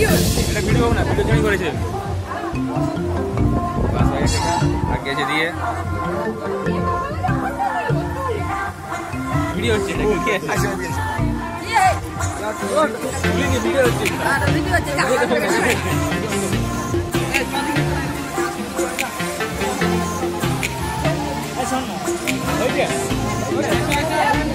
એટલે વિડીયો આવું ને વિડીયો જોઈન કરે છે બસ આવી ટકા આગે છે દીએ વિડીયો છે એટલે કે આશા દે વિડીયો છે હા વિડીયો છે એ સામનો હોય છે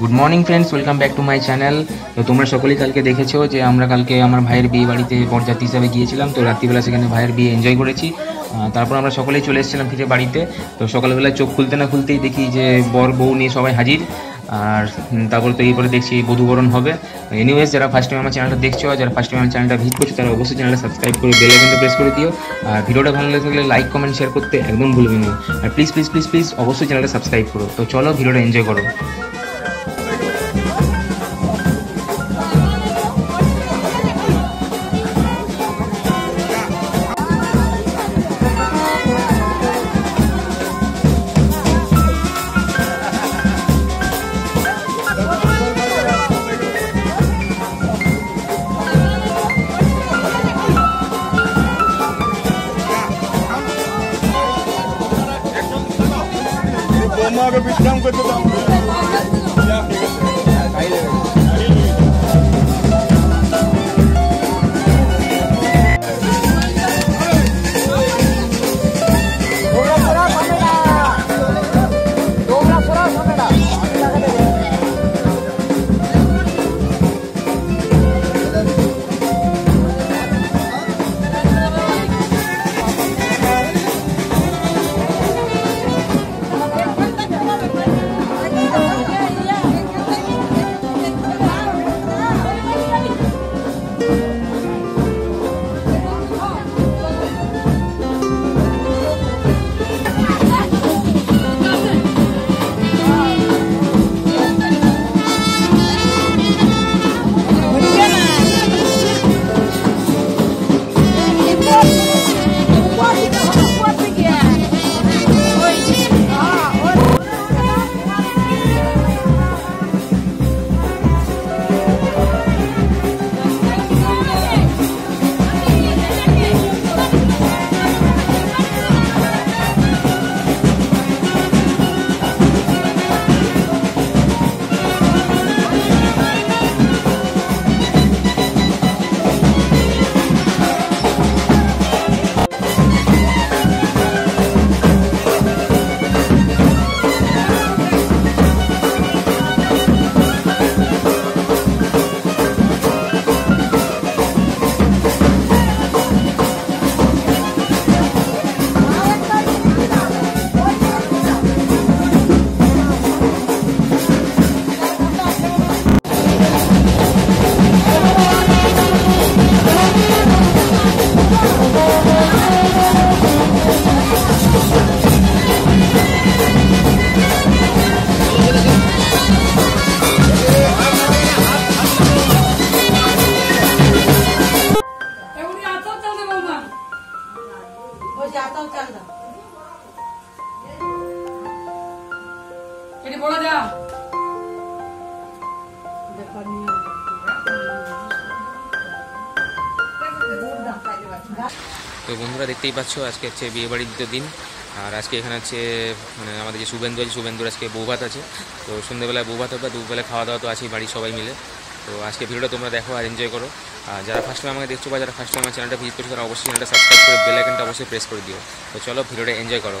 good morning friends welcome back to my channel তো তোমরা সকলেই কালকে দেখেছ যে আমরা কালকে আমার ভাইয়ের বিয়ে বাড়িতে বরযাত্রী হিসাবে গিয়েছিলাম। তো রাত্রিবেলা সেখানে ভাইয়ের বিয়ে এনজয় করেছি। তারপর আমরা সকলেই চলে এসেছিলাম ফিরে বাড়িতে। তো সকালবেলা চোখ খুলতে না খুলতেই দেখি যে বর, বউ নিয়ে সবাই হাজির। আর তারপরে তো এরপরে দেখছি বধুবরণ হবে। এনিওয়েজ যারা ফার্স্ট টাইম আমার চ্যানেলটা দেখছ আর যারা ফার্স্ট টাইম আমার চ্যানেলটা ভিজিট করছ, তারা অবশ্যই চ্যানেলটা সাবস্ক্রাইব করে বেল আইকনটা প্রেস করে দিও। আর ভিডিওটা ভালো লেগে থাকলে লাইক কমেন্ট শেয়ার করতে একদম ভুলবে না। আর প্লিজ প্লিজ প্লিজ প্লিজ অবশ্যই চ্যানেলটা সাবস্ক্রাইব করো। তো চলো ভিডিওটা এনজয় করো। Bomara bitangwe tutambo. যা। তো বন্ধুরা দেখতেই পাচ্ছ আজকে হচ্ছে বিয়ে বাড়ির দ্বিতীয় দিন। আর আজকে এখানে হচ্ছে মানে আমাদের যে শুভেন্দু আছে শুভেন্দুর আজকে বৌভাত আছে। তো সন্ধ্যেবেলায় বৌভাত হবে দুপুরবেলা খাওয়া দাওয়া তো আছেই বাড়ির সবাই মিলে। তো আজকে ভিডিওটা তোমরা দেখো আর এনজয় করো। আর যারা ফার্স্ট টাইম আমাকে দেখছ বা যারা ফার্স্ট টাইম আমার চ্যানেলটা ভিজিট করছ তারা অবশ্যই চ্যানেলটা সাবস্ক্রাইব করে বেল আইকনটা অবশ্যই প্রেস করে দিও। তো চলো ভিডিওটা এনজয় করো।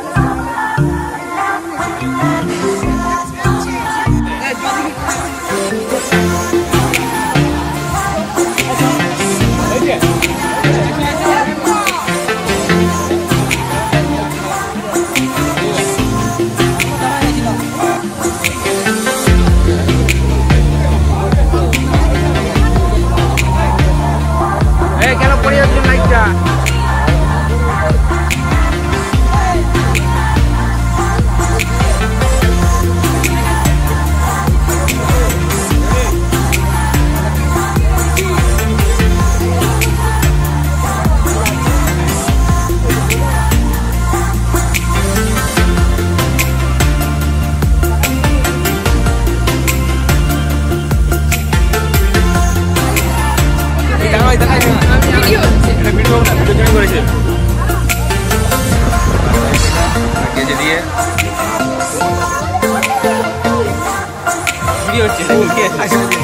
你别看